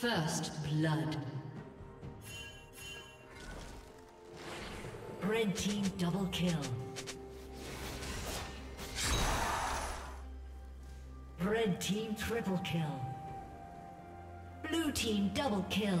First blood. Red team double kill. Red team triple kill. Blue team double kill.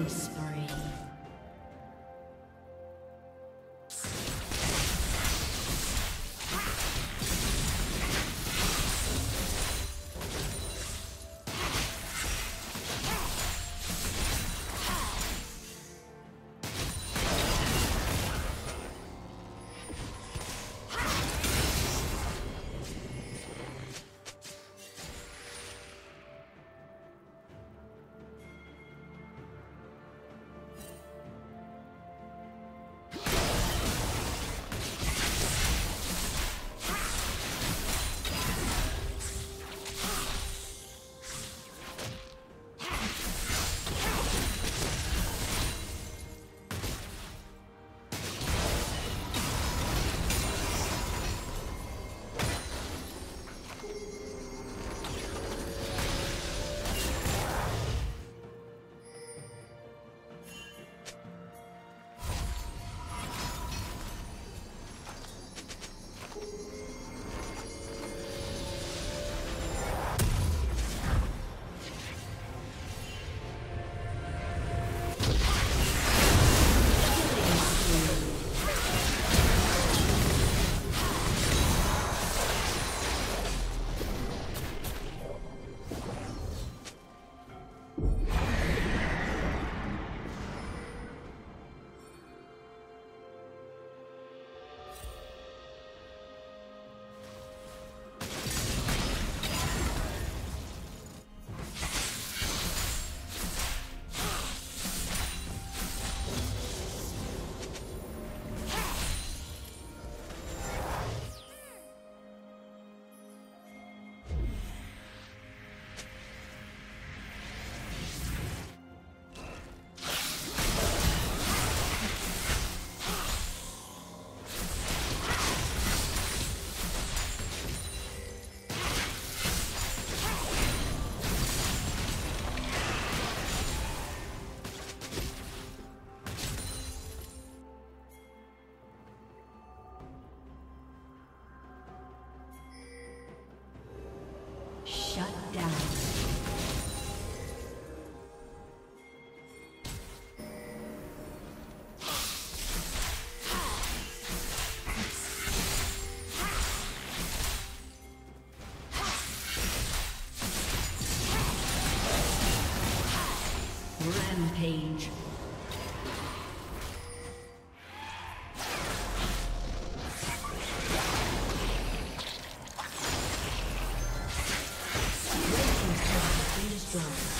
Killing destroyed.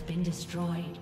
Been destroyed.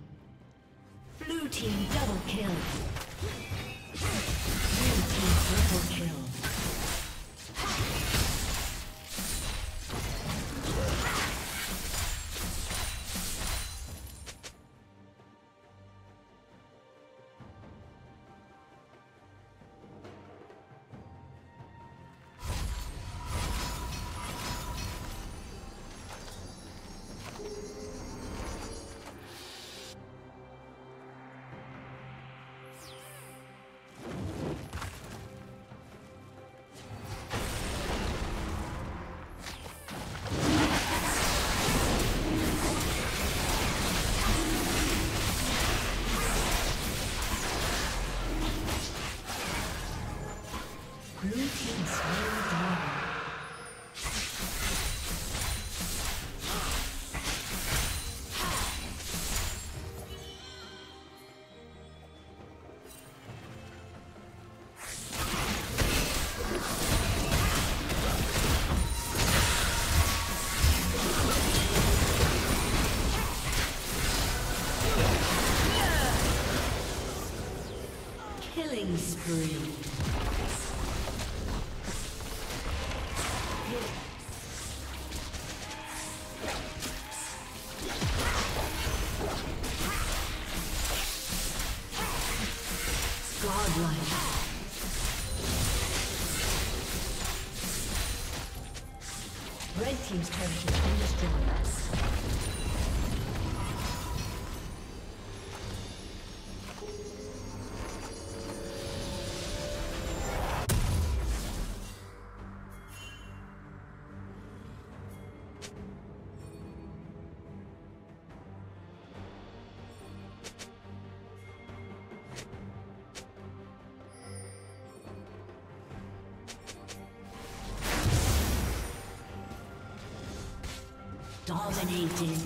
Dominating.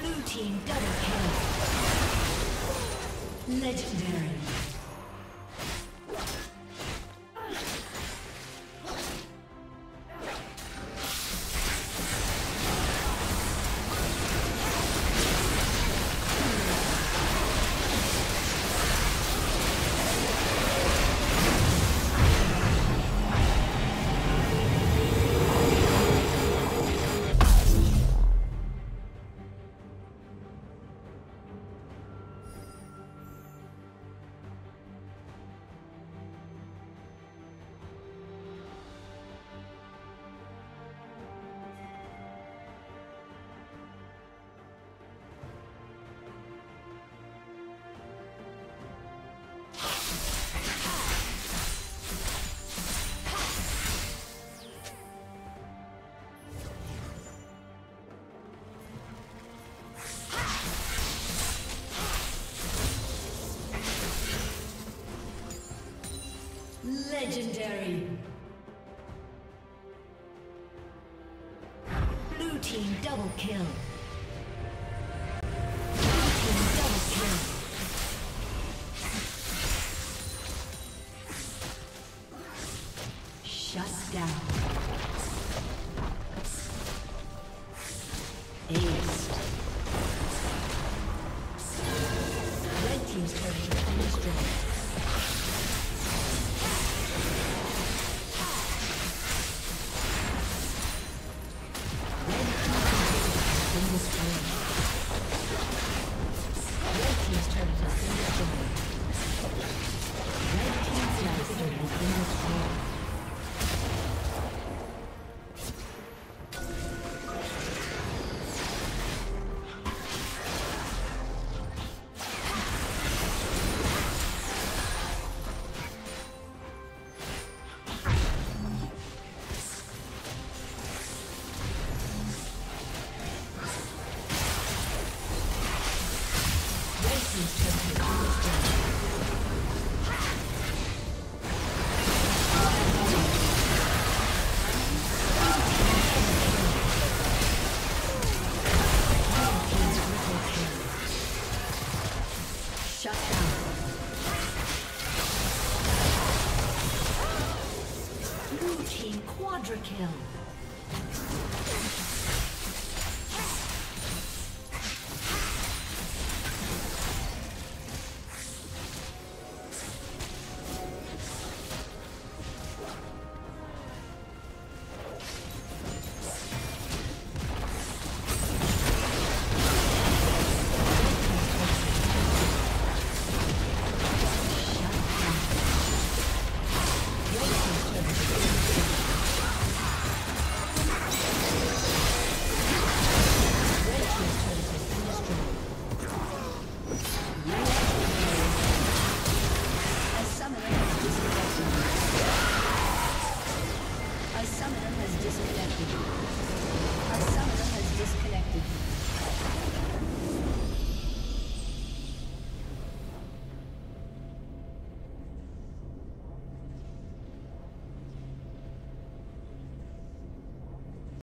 Blue team double kill. Legendary. Legendary.